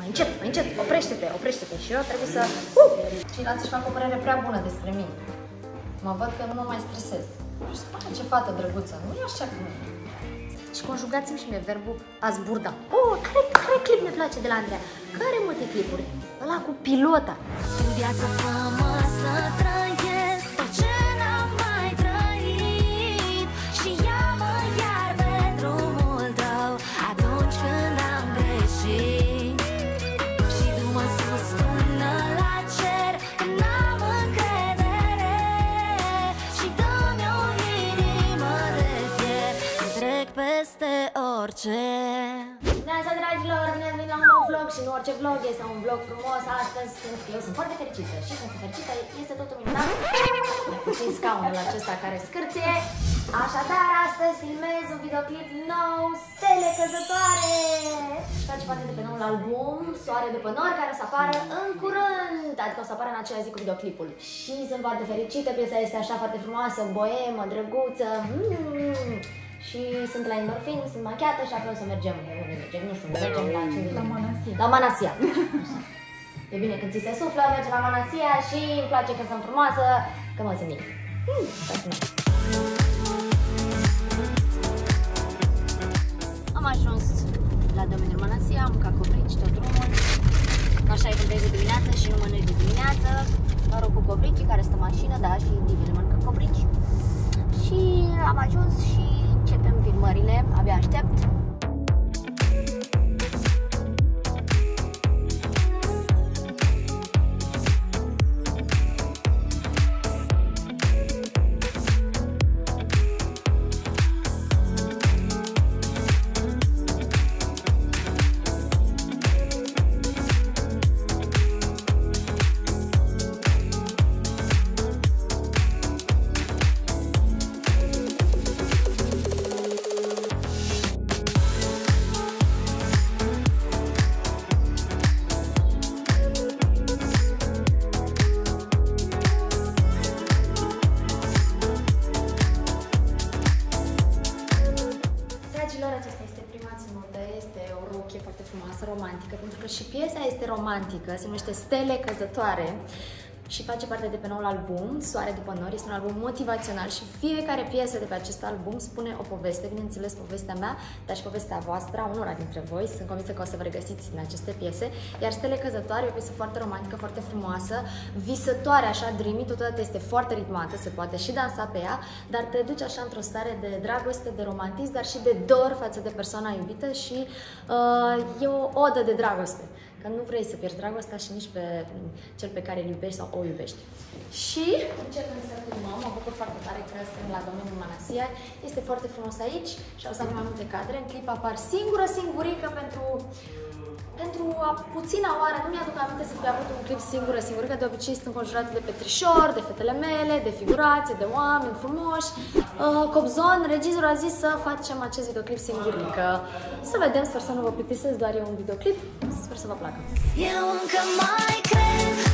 Mai încet, mai încet, oprește-te, oprește-te. Și eu trebuie să... Uh! Ceilalți își fac o părere prea bună despre mine. Mă văd că nu mă mai stresez. Și să facă ce fată drăguță, nu e așa cum e. Și conjugați-mi și mie verbul a zburda. Oh, care, care clip ne place de la Andreea? Care multe clipuri? Ăla cu pilota. În viață fă-mă peste orice Neața, dragilor, ne venit la un nou vlog și nu orice vlog, este un vlog frumos astăzi, pentru că eu sunt foarte fericită și sunt fericită, este totul minunat. Mai puțin scaunul acesta care scârție. Așadar, astăzi filmez un videoclip nou, Stele Căzătoare! Și face parte de pe noul album, Soare după nori, care o să apară în curând, adică o să apară în aceea zi cu videoclipul. Și sunt foarte fericită, piesa este așa foarte frumoasă, boemă, drăguță, mm. Și sunt la endorfin, sunt machiată și apoi o să mergem, unde mergem, nu știu, unde mergem la ce La Manasia. La Manasia. Așa. E bine când ți se suflă, mergem la Manasia și îmi place că sunt frumoasă, că mă simt mic. Hmm, fascinant. Am ajuns la domeniul Manasia, am mâncat coprici tot drumul. Așa e când vezi de dimineață și nu mănânci de dimineață. Noroc cu copricii care stă în mașină, da, și indivii mănâncă coprici. Și am ajuns și începem filmările, abia aștept. Romantică, pentru că și piesa este romantică, se numește Stele Căzătoare și face parte de pe noul album, Soare după nori, este un album motivațional și fiecare piesă de pe acest album spune o poveste, bineînțeles povestea mea, dar și povestea voastră, a unora dintre voi, sunt convinsă că o să vă regăsiți în aceste piese, iar Stele Căzătoare e o piesă foarte romantică, foarte frumoasă, visătoare, așa, dreamy, totodată este foarte ritmată, se poate și dansa pe ea, dar te duce așa într-o stare de dragoste, de romantism, dar și de dor față de persoana iubită și uh, e o odă de dragoste. Că nu vrei să pierzi dragostea și nici pe cel pe care îl iubești sau o iubești. Și începem să filmăm, mă bucur foarte tare că suntem la domeniul Manasia. Este foarte frumos aici și o să avem mai multe cadre. În clip apar singură, singurică pentru pentru a puțina oară, nu mi-aduc aminte să fi avut un clip singură, singurică, de obicei sunt înconjurată de petrișori, de fetele mele, de figurație, de oameni frumoși. Uh, Cobzon, regizorul a zis să facem acest videoclip singurică. Să vedem, sper să nu vă plictisesc, doar e un videoclip, sper să vă placă. Eu încă mai cred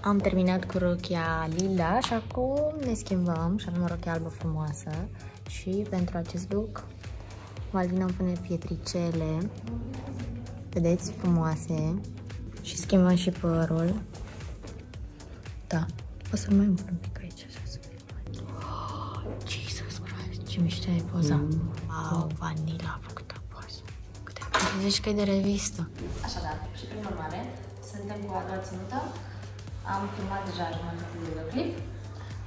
Am terminat cu rochia lila și acum ne schimbăm și avem o rochie albă frumoasă și pentru acest look Malvina îmi pune Da. O să mai mor un pic aici, așa să fie mai... Oh, Jesus Christ, ce mișto e poza. Wow, vanila a făcut poza. Câte zici că e de revistă. Așadar, și prin urmare, suntem cu a doua ținută. Am filmat deja jumătate de videoclip.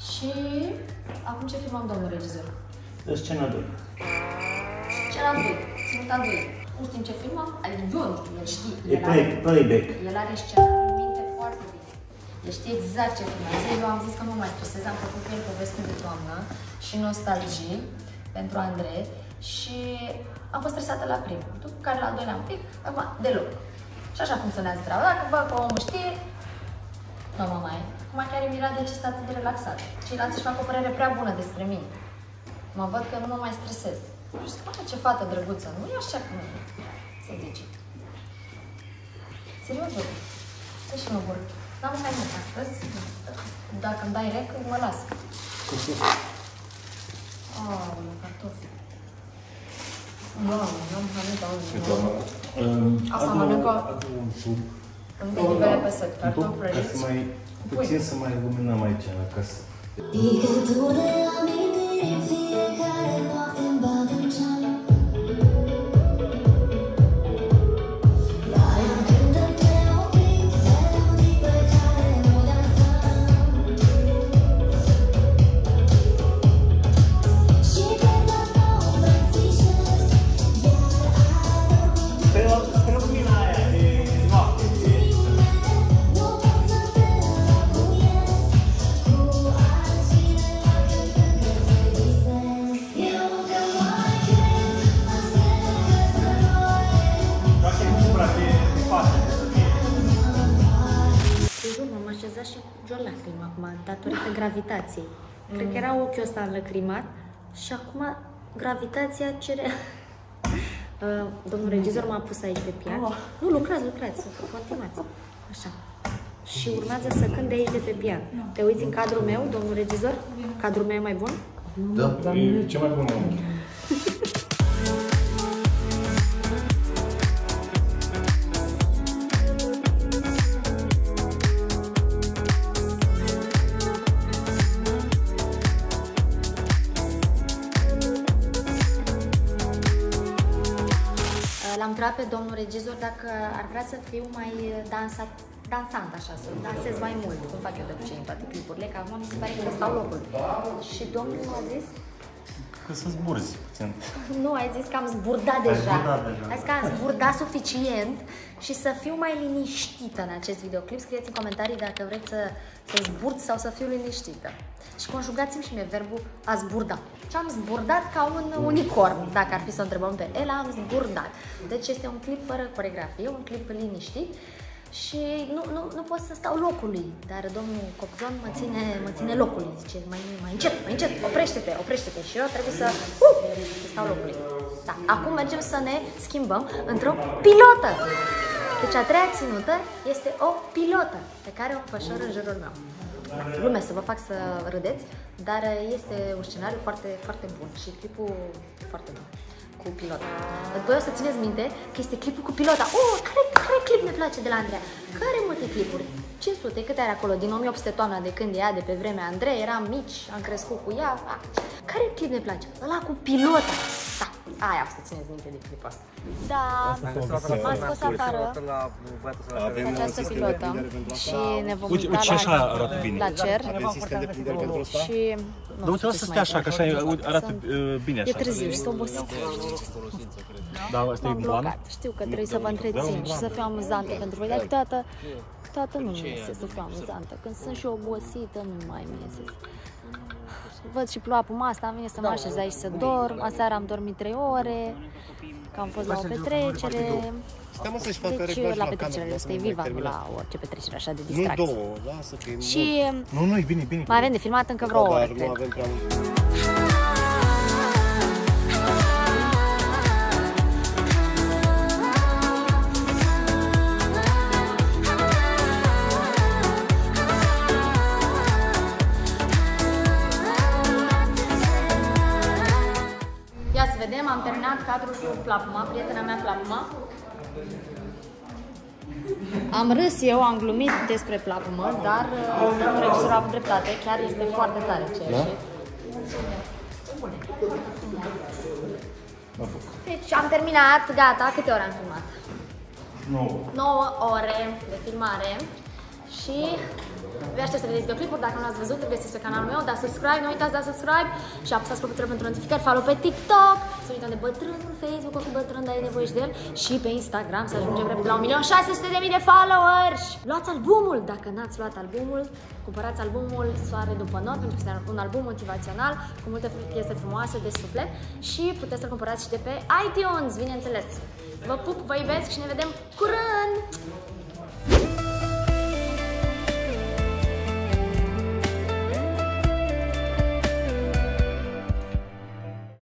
Și acum ce filmăm, domnul regizor? Scena 2. Scena 2, ținuta 2. Nu știm ce filmăm, adică eu nu știu, el știe. E El play, are- playback. el are scena în minte foarte bine. El știe exact ce filmează. Eu am zis că nu mai stresez, am făcut cu el poveste de toamnă și nostalgii pentru Andrei și am fost stresată la primul, după care la al doilea un pic, acum deloc. Și așa funcționează treaba. Dacă văd că omul știe, nu mă mai. Acum chiar e mirat de ce stă atât de relaxat. Ceilalți își fac o părere prea bună despre mine. Mă văd că nu mă mai stresez. Și zic, "Mamă, ce fată drăguță, nu e așa cum e, să zice. Serios, bă. Ce și mă vor. N-am hai mult astăzi. Dacă îmi dai rec, mă las. Oh, cartofi. Doamne, n-am hranit auzi. Asta mănâncă un suc. În ghivele pe săt, Un cartofi pic, ca să prăjiți. mai, puțin să mai luminăm aici în casă. Picături de datorită gravitației. Cred că era ochiul ăsta înlăcrimat și acum gravitația cere... Uh, Domnul regizor m-a pus aici pe pian. Nu, lucrați, lucrați, continuați. Așa. Și urmează să cânt de aici de pe pian. Te uiți în cadrul meu, domnul regizor? Cadrul meu e mai bun? Da. E cel mai bun moment. Uh, L-am întrebat pe domnul regizor dacă ar vrea să fiu mai uh, dansat, dansant așa, să dansez mai mult, cum fac eu de obicei în toate clipurile, că acum mi se pare că stau locul. Și domnul a zis, Că să zburzi puțin. nu, ai zis că am zburdat deja. zburdat deja. Ai zis că am zburdat suficient și să fiu mai liniștită în acest videoclip. Scrieți în comentarii dacă vreți să, să zburd sau să fiu liniștită. Și conjugați-mi și mie verbul a zburda. Și am zburdat ca un unicorn, dacă ar fi să o întrebăm pe el, am zburdat. Deci este un clip fără coregrafie, un clip liniștit și nu, nu, nu pot să stau locului, dar domnul Copzon mă ține, mă ține locului. Zice, mai, mai încet, mai încet, oprește-te, oprește-te. Și eu trebuie să, uh, să stau locului. Da. Acum mergem să ne schimbăm într-o pilotă. Deci a treia ținută este o pilotă pe care o înfășor în jurul meu. Lume să vă fac să râdeți, dar este un scenariu foarte, foarte bun și clipul foarte bun cu pilota. Voi o să țineți minte că este clipul cu pilota. Oh, care, care clip ne place de la Andreea? Care multe clipuri? 500, câte are acolo? Din 1800 toamna de când e ea, de pe vremea Andrei, eram mici, am crescut cu ea. Ah. Care clip ne place? Ăla cu pilota. Da, aia o să țineți minte de clipul ăsta. Da, m-a scos afară Avem cu această pilotă și ne vom Uite, uita uite, și așa la, arată bine. la cer Avem sistem de prindere pentru ăsta? și... nu Dar uite, știu lasă ce să stea mai așa, că așa e- uite, arată Sunt- uh, bine E așa. târziu și sunt obosită. Da, asta e M-am blan. blocat. Știu că trebuie să vă întrețin și să fiu amuzantă pentru voi, dar câteodată, câteodată nu mi iese să fiu amuzantă. Când sunt și obosită, nu mai mi iese. Văd și ploua pe asta, am venit să mă așez aici să dorm. Aseară am dormit 3 ore, că am fost la o petrecere. Stai mă să-și facă Deci reglaj la la petrecerile cameră, ăsta e să nu viva, mai nu terminat. la orice petrecere așa de Nu distracție. două, lasă că e Și mult. Nu, nu, e bine, bine. mai avem de filmat încă vreo Da, oră, dar nu cred. Să vedem, am terminat cadrul cu Plapuma, prietena mea Plapuma. Am râs eu, am glumit despre plapumă, dar uh, regizorul a avut dreptate, chiar este foarte tare ceea Da? ce... Mă bucur. Deci am terminat, gata, câte ore am filmat? Nu. 9 ore de filmare și vă aștept să vedeți videoclipuri, dacă nu l-ați văzut, îl găsiți pe canalul meu, dați subscribe, nu uitați dați subscribe și apăsați clopoțelul pentru notificări, follow pe TikTok, să uităm de bătrânul Facebook, o fi bătrân, dar e nevoie și de el și pe Instagram să ajungem repede la 1.600.000 de followers! Luați albumul! Dacă n-ați luat albumul, cumpărați albumul Soare după nor, pentru că este un album motivațional cu multe piese frumoase de suflet și puteți să-l cumpărați și de pe iTunes, bineînțeles. Vă pup, vă iubesc și ne vedem curând!